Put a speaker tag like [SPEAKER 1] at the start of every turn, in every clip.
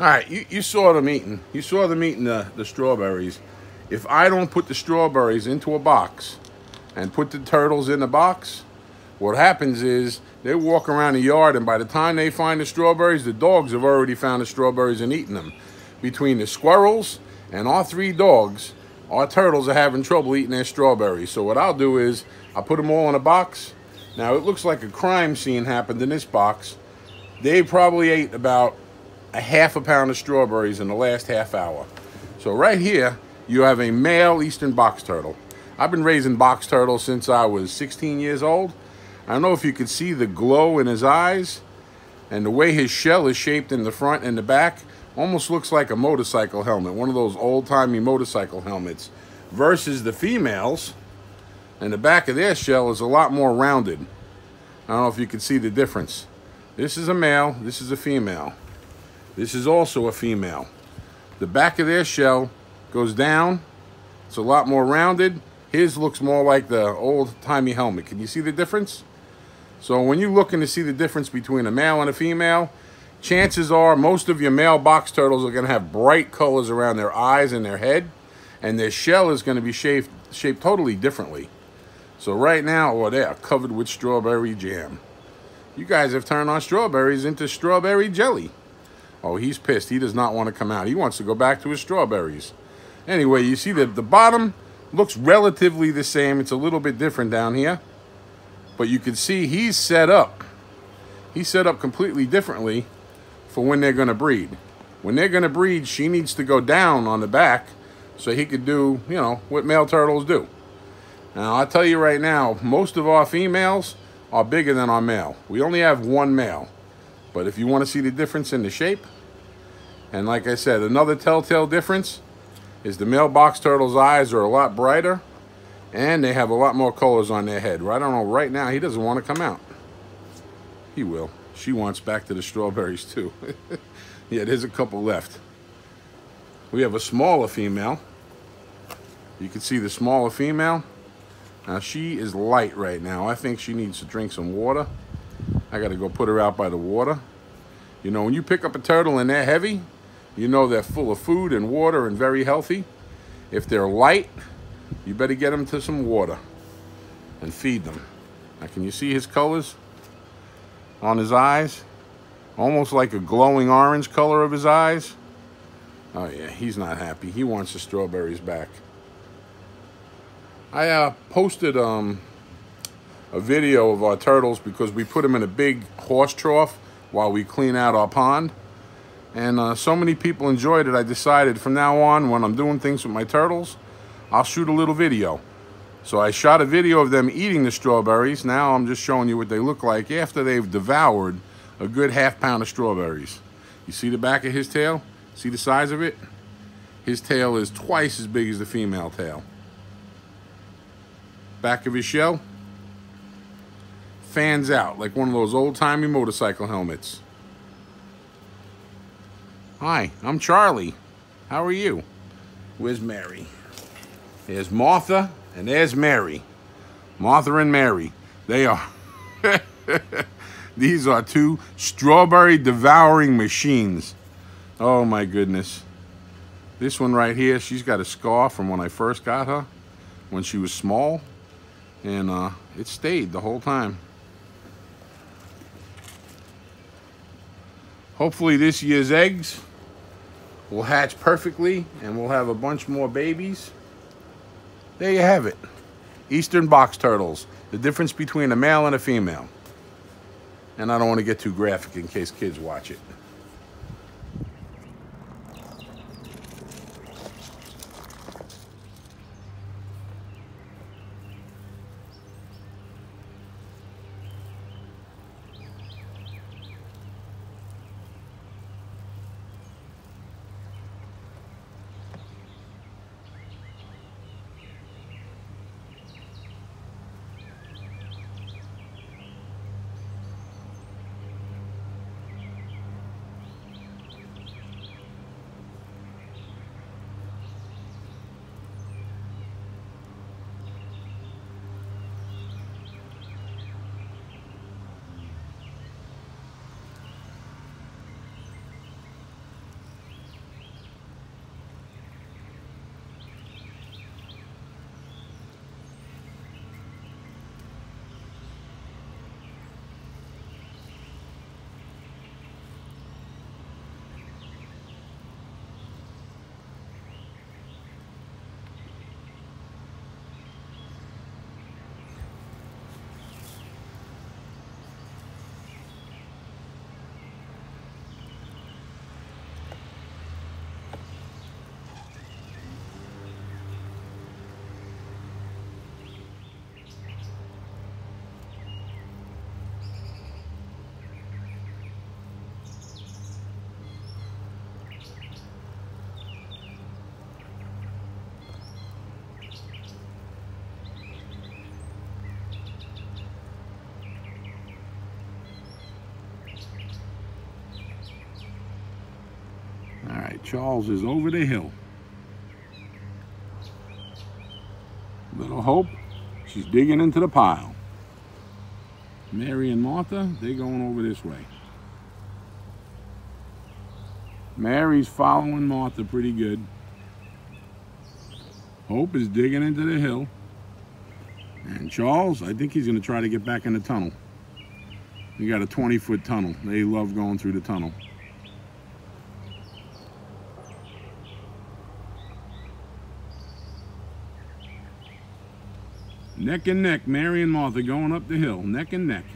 [SPEAKER 1] All right, you, you saw them eating. You saw them eating the, the strawberries. If I don't put the strawberries into a box and put the turtles in the box, what happens is they walk around the yard and by the time they find the strawberries, the dogs have already found the strawberries and eaten them. Between the squirrels and our three dogs, our turtles are having trouble eating their strawberries. So what I'll do is I'll put them all in a box. Now it looks like a crime scene happened in this box. They probably ate about a half a pound of strawberries in the last half hour. So right here, you have a male eastern box turtle. I've been raising box turtles since I was 16 years old. I don't know if you can see the glow in his eyes and the way his shell is shaped in the front and the back almost looks like a motorcycle helmet, one of those old-timey motorcycle helmets, versus the females, and the back of their shell is a lot more rounded. I don't know if you can see the difference. This is a male, this is a female. This is also a female. The back of their shell goes down. It's a lot more rounded. His looks more like the old-timey helmet. Can you see the difference? So when you're looking to see the difference between a male and a female, chances are most of your male box turtles are going to have bright colors around their eyes and their head, and their shell is going to be shaped, shaped totally differently. So right now, oh, they are covered with strawberry jam. You guys have turned our strawberries into strawberry jelly. Oh, he's pissed. He does not want to come out. He wants to go back to his strawberries. Anyway, you see that the bottom looks relatively the same. It's a little bit different down here. But you can see he's set up. He's set up completely differently for when they're going to breed. When they're going to breed, she needs to go down on the back so he could do, you know, what male turtles do. Now, I'll tell you right now, most of our females are bigger than our male. We only have one male. But if you want to see the difference in the shape, and like I said, another telltale difference is the male box turtle's eyes are a lot brighter and they have a lot more colors on their head. Don't know, right now he doesn't want to come out. He will. She wants back to the strawberries too. yeah, there's a couple left. We have a smaller female. You can see the smaller female. Now she is light right now. I think she needs to drink some water. I got to go put her out by the water. You know, when you pick up a turtle and they're heavy, you know they're full of food and water and very healthy. If they're light, you better get them to some water and feed them. Now, can you see his colors on his eyes? Almost like a glowing orange color of his eyes. Oh, yeah, he's not happy. He wants the strawberries back. I uh, posted um, a video of our turtles because we put them in a big horse trough while we clean out our pond. And uh, so many people enjoyed it, I decided from now on, when I'm doing things with my turtles, I'll shoot a little video. So I shot a video of them eating the strawberries. Now I'm just showing you what they look like after they've devoured a good half pound of strawberries. You see the back of his tail? See the size of it? His tail is twice as big as the female tail. Back of his shell, fans out like one of those old-timey motorcycle helmets. Hi, I'm Charlie. How are you? Where's Mary? There's Martha and there's Mary. Martha and Mary. They are... These are two strawberry devouring machines. Oh my goodness. This one right here, she's got a scar from when I first got her, when she was small. And uh, it stayed the whole time. Hopefully this year's eggs will hatch perfectly and we'll have a bunch more babies. There you have it. Eastern box turtles. The difference between a male and a female. And I don't want to get too graphic in case kids watch it. Charles is over the hill. Little Hope, she's digging into the pile. Mary and Martha, they're going over this way. Mary's following Martha pretty good. Hope is digging into the hill. And Charles, I think he's going to try to get back in the tunnel. You got a 20 foot tunnel. They love going through the tunnel. Neck and neck, Mary and Martha going up the hill, neck and neck.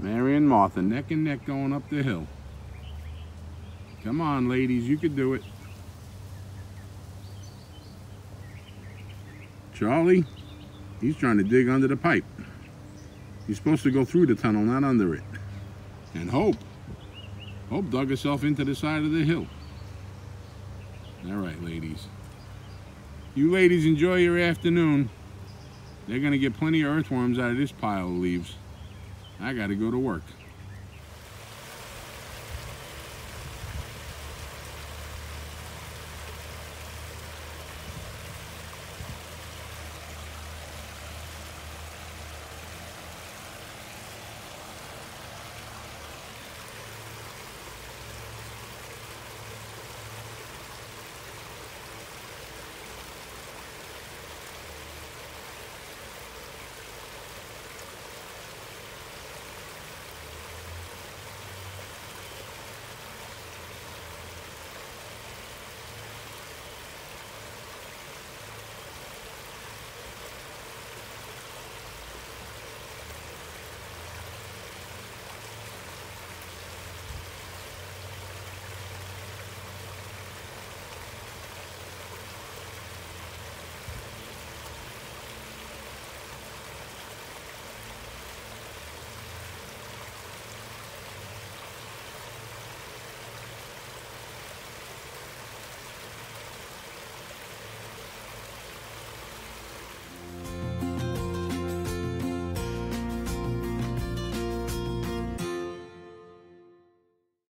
[SPEAKER 1] Mary and Martha, neck and neck going up the hill. Come on, ladies, you could do it. Charlie, he's trying to dig under the pipe. He's supposed to go through the tunnel, not under it. And Hope, Hope dug herself into the side of the hill. All right, ladies. You ladies enjoy your afternoon. They're going to get plenty of earthworms out of this pile of leaves. I got to go to work.